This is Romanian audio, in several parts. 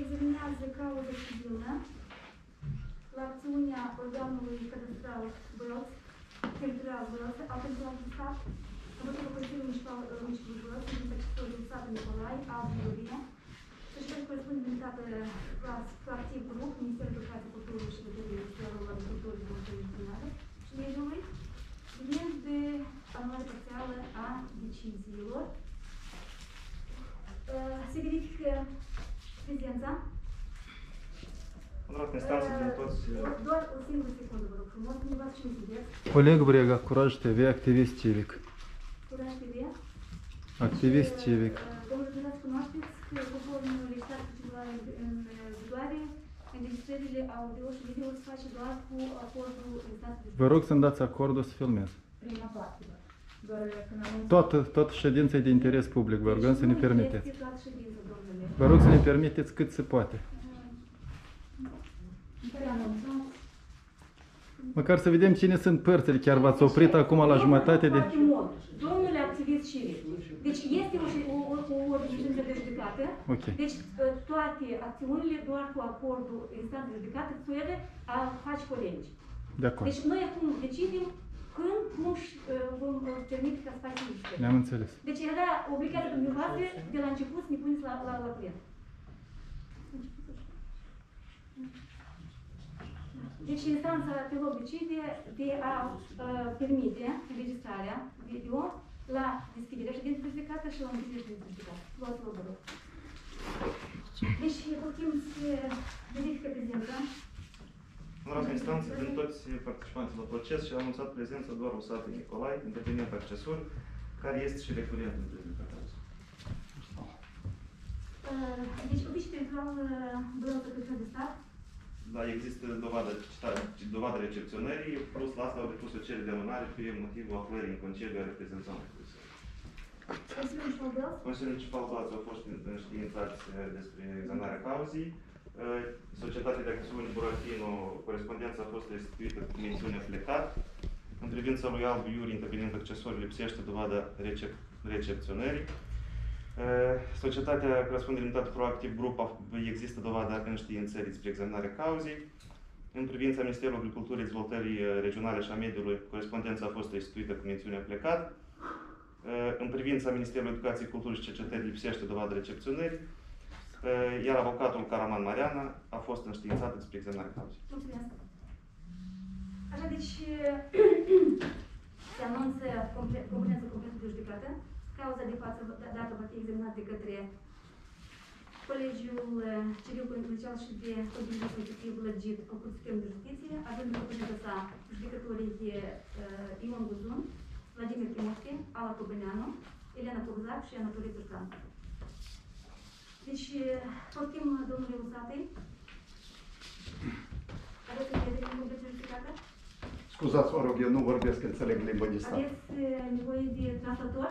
examinează cauza civilă la acțiunea organului cadastral Bălți, teritorial Bălți, al teritorial de stat, împotriva Consiliului Municipal Municipal Bălți, din accesorul satul Nicolae, al Viorine, Societatea corespondențiată la activ grup, Ministerul Educației, Culturii și Vederii, Ministerul Agriculturii, Dezvoltării Regionale și Mediului, vine de anulare parțială a deciziilor. Uh, Se verifică prezența fost în instanță din toți... Uh, doar o singură secundă, vă rog frumos, nu v-ați Vă rog să-mi dați acordul să filmez. Prin aplauze. Ședința de interes public, vă rog să ne permiteți. Vă rog să ne permiteți cât se poate în care anunțat. Măcar să vedem cine sunt părțile, chiar v-ați oprit acum la jumătate de... Foarte mult. Domnule activist civic. Deci este o, o, o, o ordine de judecată. Ok. Deci uh, toate acțiunile doar cu acordul instanței de judecată puede a face polemici. De acord. Deci noi acum decidem când, cum și, uh, vom uh, permite ca să facem mișcări. Ne-am înțeles. Deci era obligația dumneavoastră de la început să ne puneți la, la, la curent. Deci instanța te loc decide de a uh, permite înregistrarea video la deschiderea ședinței de judecată și la închiderea ședinței de judecată. Luați-vă, vă rog. Deci, putem să verifică prezența. Onorat instanță din toți participanții la proces și a anunțat prezența doar Osate Nicolae, intervenient accesor, care este și recurent în prezența cauză. Uh, Deci, obișnuit teritorial Bălău Secretar de Stat, Da, există dovadă, citare- dovadă recepționării, plus la asta au depus o cerere de amânare pe motivul aflării în concediu a reprezentantului. Consiliul Municipal Bălău, Consiliul Municipal Blațu au fost înștiințați eh, despre examinarea cauzei. Eh, Societatea de acțiuni Buratino, corespondența a fost restituită cu mențiune plecat. În privința lui Albu Iuri, intervenient accesor, lipsește dovada recep- recepționării. Eh, Societatea Corespondent Limitat Proactiv Grup a- există dovada înștiințării despre examinarea cauzei. În privința Ministerului Agriculturii, Dezvoltării eh, Regionale și a Mediului, corespondența a fost restituită cu mențiune plecat. Uh, În privința Ministerului Educației, Culturii și Cercetării lipsește dovadă recepționării, uh, iar avocatul Caraman Mariana a fost înștiințat despre examinarea cauzei. mulțumesc. Așa, deci, se anunță comple- competența completă de judecată. Cauza de față da- dată va fi examinată de către Colegiul eh, Civil Confidențial și de Codibil Administrativ Lăgit al Curții Supreme de Justiție, având în competența sa judecătorii uh, Ion Guzun, Vladimir Timoșchi, Ala Cobăneanu, Elena Cobzac și Anatolie Turcan. Deci, eh, poftim domnului Usatei. Aveți încredere în competența judecată? Scuzați, vă rog, eu nu vorbesc, înțeleg limba de stat. Aveți eh, nevoie de translator?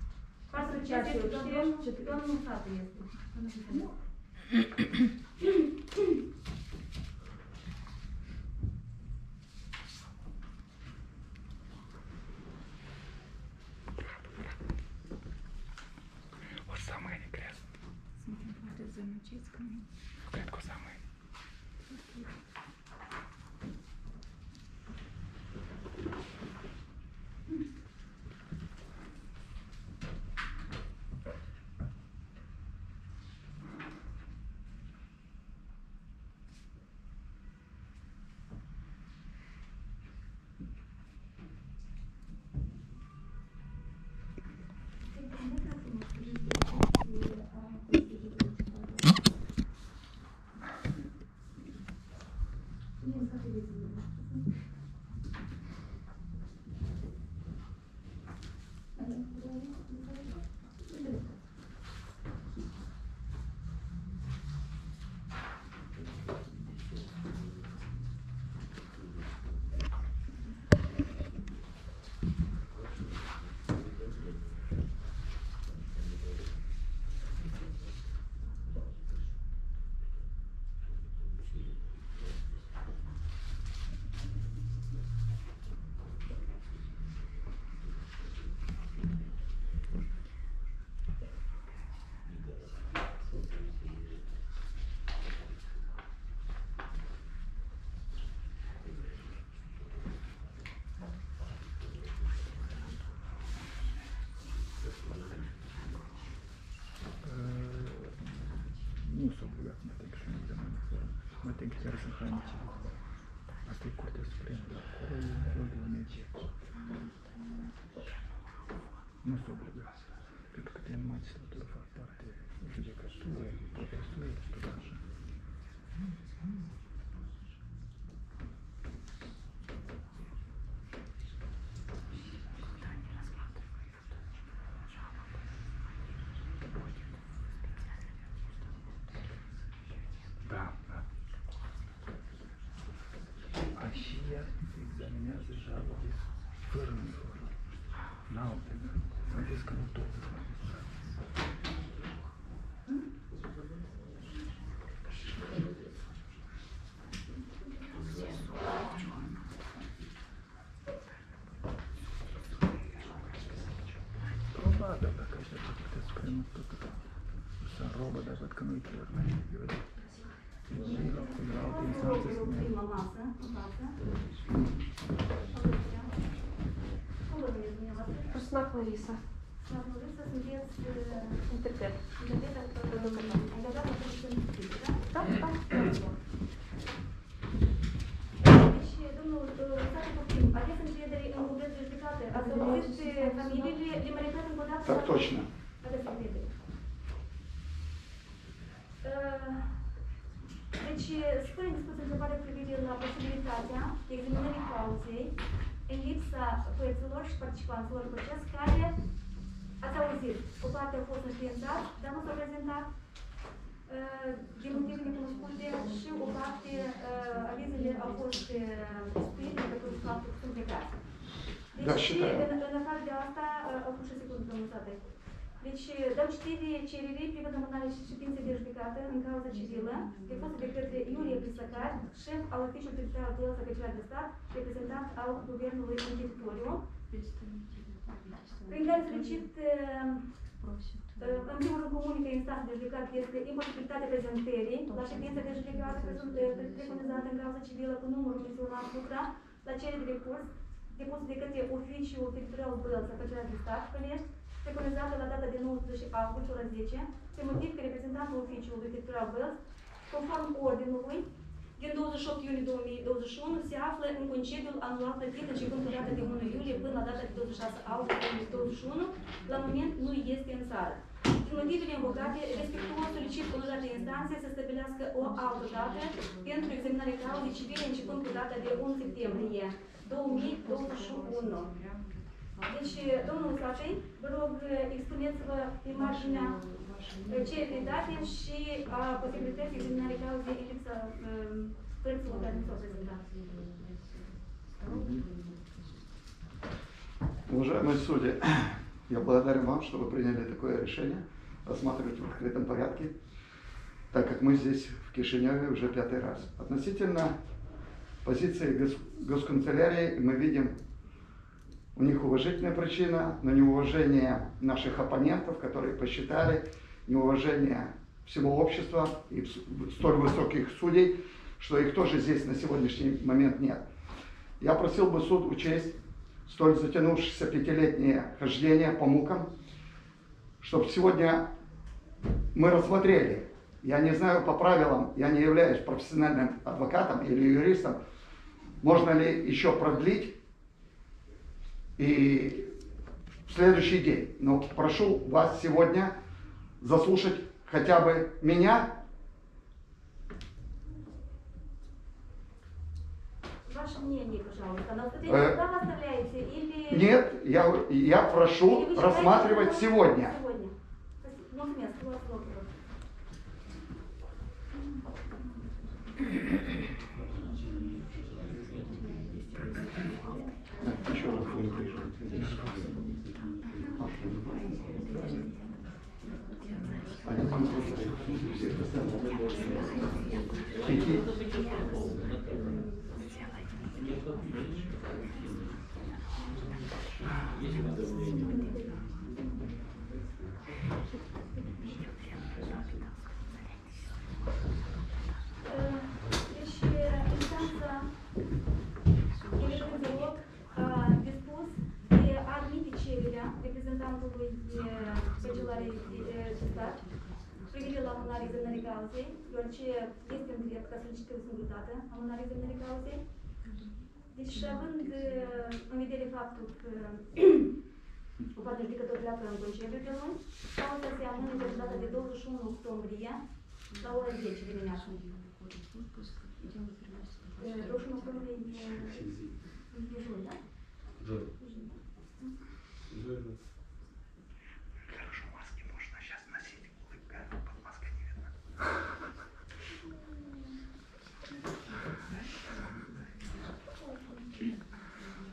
Кастрыча, 4 хаты, если. Nu sunt obligat, mă tem și nu de mai Mă tem chiar să hranice. Asta e Curtea Supremă, dar acolo e un fel de lege. Nu sunt obligat. Pentru că din magistratură fac parte judecătură, profesură, tot așa. Da, хвърлен на опека, натискан от тук. Robada, dacă așa tot puteți spune tot. Să robă, dar văd că nu-i chiar mai e. Și la alte instanțe sunt. Da, da. Deci, domnul, uh, stați puțin, aveți încredere în cuvântul de judecată? Ați auzit pe familiile, le mai repet încă o dată? Так точно. Aveți încredere. Uh, Deci, spune în discuție întrebare cu privire la posibilitatea examinării cauzei în lipsa părților și participanților în proces care, ați auzit, o parte a fost înștiințat, dar nu s-au prezentat uh, din motive necunoscute și o parte uh, avizele au fost uh, sprijinite pentru faptul că sunt plecați. Deci, Da, și și da. în, în afară de asta, uh, au fost și secunde, domnul Sate. Deci, dau citire cererii privind amânarea și ședinței de judecată în cauza civilă, depusă de către Iulie Prisăcar, șef al Oficiului Teritorial de Secretar de Stat, reprezentant al Guvernului în teritoriu, prin care solicit, uh, uh, în primul rând, comunică instanța de judecată este imposibilitatea prezentării. La ședința de judecată prezent- uh, preconizată în cauza civilă cu numărul menționat supra, la cerere de recurs, depusă de către Oficiul Teritorial Bălță, Secretar de Stat, Pălești, preconizată la data de 19 august la 10, pe motiv că reprezentantul oficiului teritorial Bălț, conform ordinului, din 28 iulie 2021 se află în concediul anual plătit începând cu data de 1 iulie până la data de 26 august 2021, la moment nu este în țară. Din motivele invocate, respectuos solicit onorate instanțe să stabilească o altă dată pentru examinarea cauzei civile începând cu data de 1 septembrie 2021. Deci, domnul Slatei, vă rog, expuneți-vă imaginea cererii date și a posibilității examinării cauzei în lipsa um, părților care nu s-au prezentat. Уважаемые судьи, я благодарен вам, что вы приняли такое решение, рассматривать в открытом порядке, так как мы здесь в Кишиневе уже пятый раз. Относительно позиции гос- госканцелярии мы видим у них уважительная причина, но неуважение наших оппонентов, которые посчитали неуважение всего общества и столь высоких судей, что их тоже здесь на сегодняшний момент нет. Я просил бы суд учесть столь затянувшееся пятилетнее хождение по мукам, чтобы сегодня мы рассмотрели. Я не знаю по правилам, я не являюсь профессиональным адвокатом или юристом, можно ли еще продлить и в следующий день. Но прошу вас сегодня заслушать хотя бы меня ваше мнение, пожалуйста. На Э, вы оставляете или... Нет, я, я или прошу считаете, рассматривать сегодня. Сегодня. Спасибо. Ну, место, Deci, reprezentantul lui eh, Bacelarii eh, de Stat privire la amânarea examinării cauzei, deoarece este în drept ca solicită o singurătate amânarea examinării cauzei. Deci, și având eh, în vedere faptul că o parte judecător pleacă în concediu de luni, cauza se amână de data de 21 octombrie la ora 10 dimineața. Eh, 21 octombrie e, e joi, da? Joi. Joi. Joi, da.